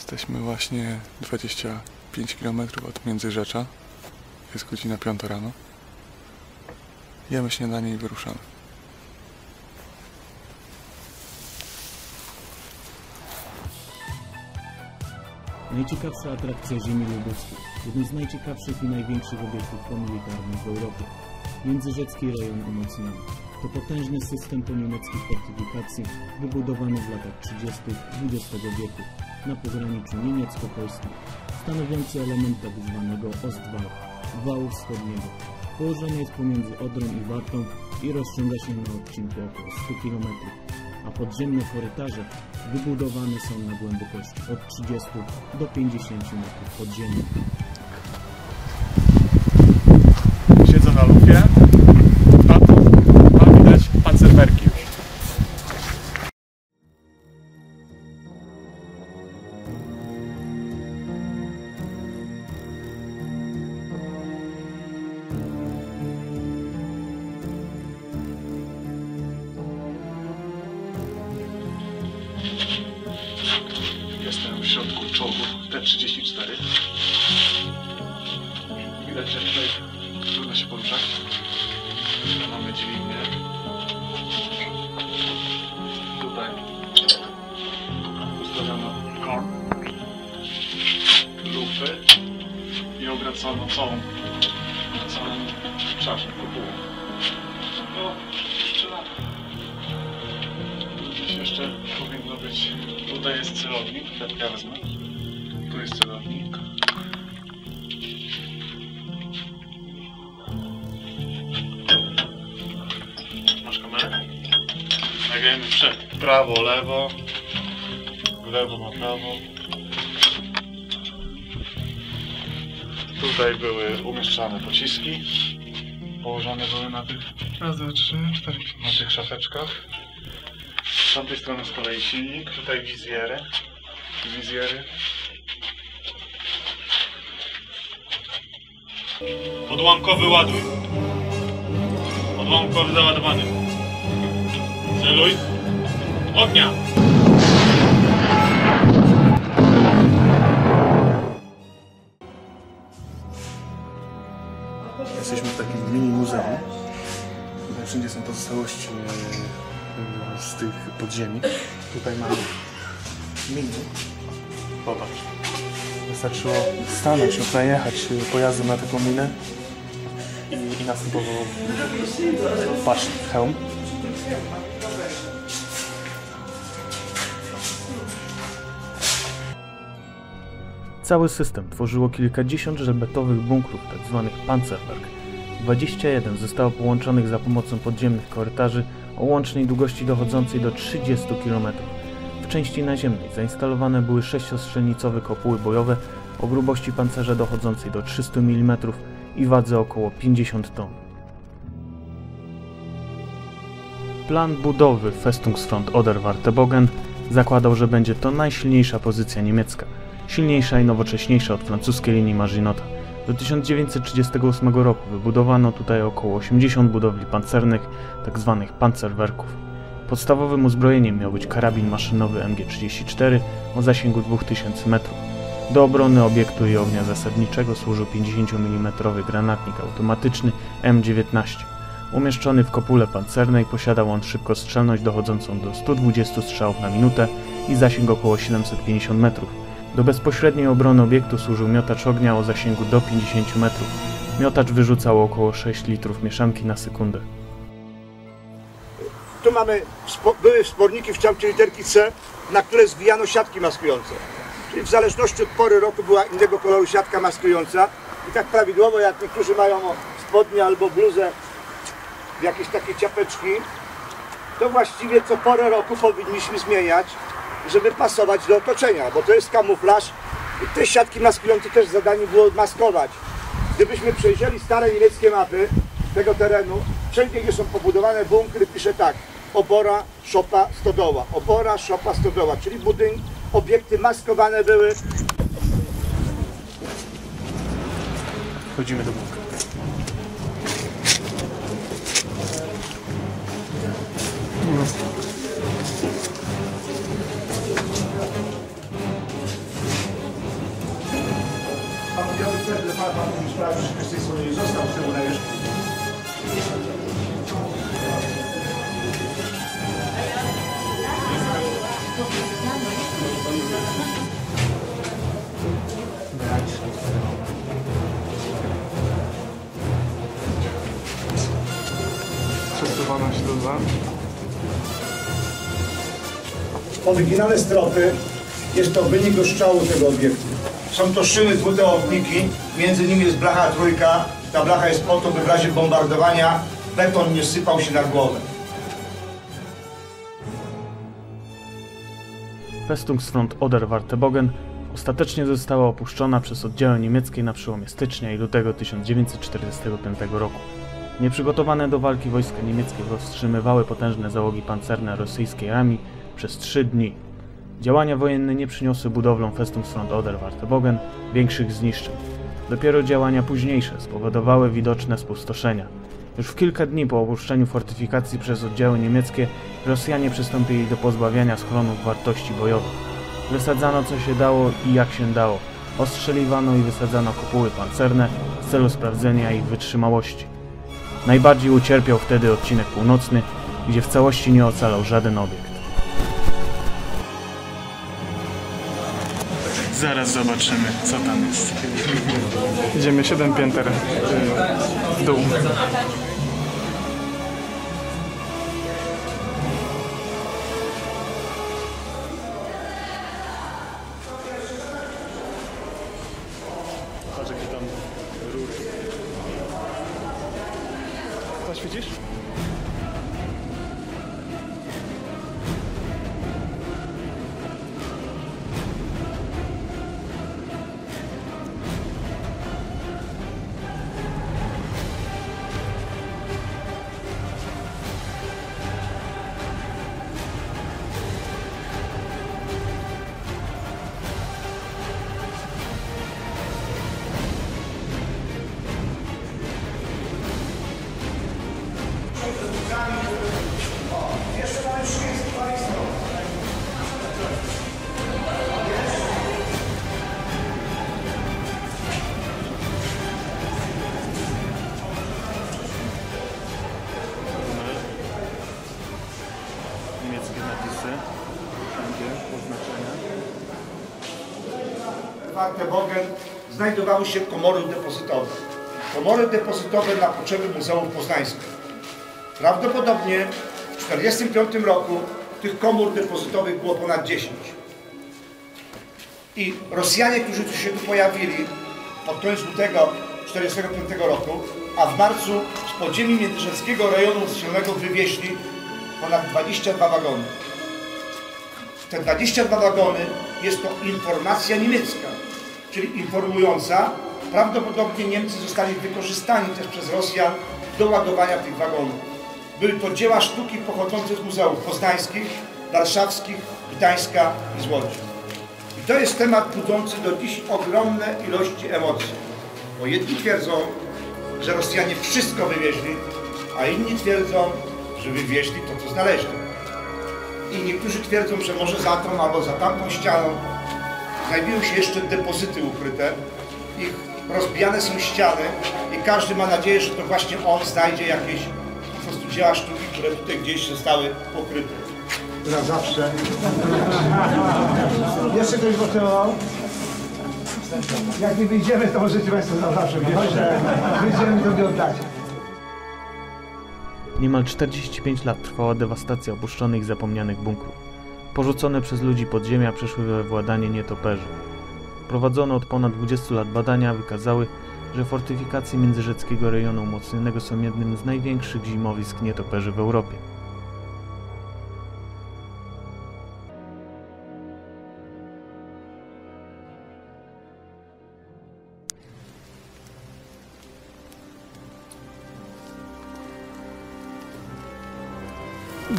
Jesteśmy właśnie 25 km od Międzyrzecza. Jest godzina 5 rano. Jemy śniadanie i wyruszamy. Najciekawsza atrakcja ziemi lubuskiej. Jeden z najciekawszych i największych obiektów pomilitarnych w Europie. Międzyrzecki rejon umocniony. To potężny system po niemieckich fortyfikacji wybudowany w latach 30. XX wieku na pograniczu niemiecko-polskim, stanowiący element tak zwanego Ostwału, wału wschodniego. Położony jest pomiędzy Odrą i Wartą i rozciąga się na odcinku około 100 km, a podziemne korytarze wybudowane są na głębokości od 30 do 50 metrów pod ziemią. Siedzę na lufie. Środku czołgu T-34. Widać, że tutaj trudno się poruszać. Mamy dźwignię. Tutaj ustawiono korn, lufy i obracono całą, całą czaszę kopułą. No, jeszcze powinno być. Tutaj jest celownik, tak ja wezmę. Tu jest celownik. Masz kamerę? Nagrajmy przed. Prawo, lewo. Lewo na prawo. Tutaj były umieszczane pociski. Położone były na tych. Raz, dwa, trzy, cztery. Na tych szafeczkach. Z tamtej strony z kolei silnik. Tutaj wizjery. Wizjery. Odłamkowy ładuj. Odłamkowy załadowany. Celuj. Ognia! Jesteśmy w takim mini muzeum. Wszędzie są pozostałości e, z tych podziemi. Tutaj mamy miny. Popatrz. Wystarczyło stanąć lub najechać pojazdem na taką minę i, i następował patrz, hełm. Cały system tworzyło kilkadziesiąt żelbetowych bunkrów, tzw. Panzerwerk. 21 zostało połączonych za pomocą podziemnych korytarzy o łącznej długości dochodzącej do 30 km. W części naziemnej zainstalowane były sześciostrzelnicowe kopuły bojowe o grubości pancerza dochodzącej do 300 mm i wadze około 50 ton. Plan budowy Festungsfront Oder-Wartebogen zakładał, że będzie to najsilniejsza pozycja niemiecka, silniejsza i nowocześniejsza od francuskiej linii Maginota. Do 1938 roku wybudowano tutaj około 80 budowli pancernych, tzw. pancerwerków. Podstawowym uzbrojeniem miał być karabin maszynowy MG-34 o zasięgu 2000 metrów. Do obrony obiektu i ognia zasadniczego służył 50 mm granatnik automatyczny M19. Umieszczony w kopule pancernej posiadał on szybkostrzelność dochodzącą do 120 strzałów na minutę i zasięg około 750 metrów. Do bezpośredniej obrony obiektu służył miotacz ognia o zasięgu do 50 metrów. Miotacz wyrzucał około 6 litrów mieszanki na sekundę. Tu mamy, spo, były wsporniki w kształcie literki C, na które zwijano siatki maskujące. Czyli w zależności od pory roku była innego koloru siatka maskująca. I tak prawidłowo, jak niektórzy mają spodnie albo bluzę, jakieś takie ciapeczki, to właściwie co porę roku powinniśmy zmieniać, żeby pasować do otoczenia, bo to jest kamuflaż i te siatki maskujące też zadanie było maskować. Gdybyśmy przejrzeli stare niemieckie mapy tego terenu, wszędzie gdzie są pobudowane bunkry, pisze tak, obora, szopa, stodoła, obora, szopa, stodoła, czyli budynki, obiekty maskowane były. Wchodzimy do bunkra. Pan Bóg sprawi, że ktoś tej strony nie został w tyłu na już. Przesuwana śluza. Oryginalne stropy jest to wynik rozstrzału tego obiektu. Są to szyny dwuteowniki, między nimi jest blacha trójka. Ta blacha jest po to, by w razie bombardowania beton nie sypał się na głowę. Festungsfront Oder-Wartebogen ostatecznie została opuszczona przez oddziały niemieckie na przełomie stycznia i lutego 1945 roku. Nieprzygotowane do walki wojska niemieckie powstrzymywały potężne załogi pancerne rosyjskiej armii przez trzy dni. Działania wojenne nie przyniosły budowlom Festungsfront Oder-Wartebogen większych zniszczeń. Dopiero działania późniejsze spowodowały widoczne spustoszenia. Już w kilka dni po opuszczeniu fortyfikacji przez oddziały niemieckie Rosjanie przystąpili do pozbawiania schronów wartości bojowych. Wysadzano co się dało i jak się dało. Ostrzeliwano i wysadzano kopuły pancerne w celu sprawdzenia ich wytrzymałości. Najbardziej ucierpiał wtedy odcinek północny, gdzie w całości nie ocalał żaden obiekt. Zaraz zobaczymy, co tam jest. Idziemy 7 pięter y, w dół. Niemieckie napisy, wszędzie oznaczenia. Wartebogen znajdowały się komory depozytowe. Komory depozytowe na potrzeby Muzeum Poznańskiego. Prawdopodobnie w 1945 roku tych komór depozytowych było ponad 10. I Rosjanie, którzy tu się tu pojawili pod koniec lutego 1945 roku, a w marcu z podziemi międzyrzeckiego rejonu industrialnego wywieźli ponad 22 wagony. Te 22 wagony jest to informacja niemiecka, czyli informująca. Prawdopodobnie Niemcy zostali wykorzystani też przez Rosjan do ładowania tych wagonów. Były to dzieła sztuki pochodzące z muzeów poznańskich, warszawskich, gdańska i z Łodzi. I to jest temat budzący do dziś ogromne ilości emocji. Bo jedni twierdzą, że Rosjanie wszystko wywieźli, a inni twierdzą, że wywieźli to, znaleźli. I niektórzy twierdzą, że może za tą albo za tamtą ścianą znajdują się jeszcze depozyty ukryte. Ich rozbijane są ściany i każdy ma nadzieję, że to właśnie on znajdzie jakieś po prostu dzieła sztuki, które tutaj gdzieś zostały pokryte. Na zawsze. Jeszcze ktoś potrzebował? Jak nie wyjdziemy, to możecie Państwo na zawsze że wyjdziemy, to nie oddacie. Niemal 45 lat trwała dewastacja opuszczonych i zapomnianych bunkrów. Porzucone przez ludzi podziemia przeszły we władanie nietoperzy. Prowadzone od ponad 20 lat badania wykazały, że fortyfikacje międzyrzeckiego rejonu umocnionego są jednym z największych zimowisk nietoperzy w Europie.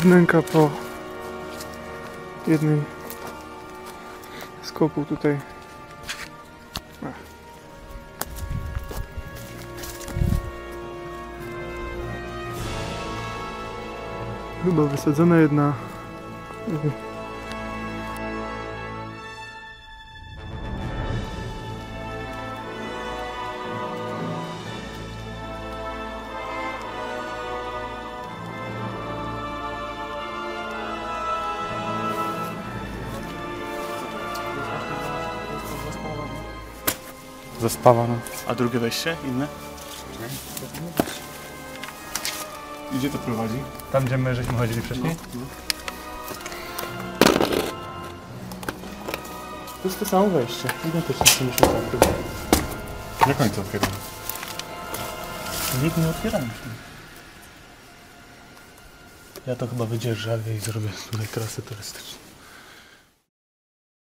Wnęka po jednej z kopuł tutaj. Chyba wysadzona jedna. Zaspawana. A drugie wejście? Inne? Gdzie to prowadzi? Tam, gdzie my żeśmy chodzili wcześniej? To jest to samo wejście. Identycznie z tymi środkami. Jak oni to otwierają? Nikt nie otwieraliśmy. Ja to chyba wydzierżawię i zrobię tutaj trasę turystyczną.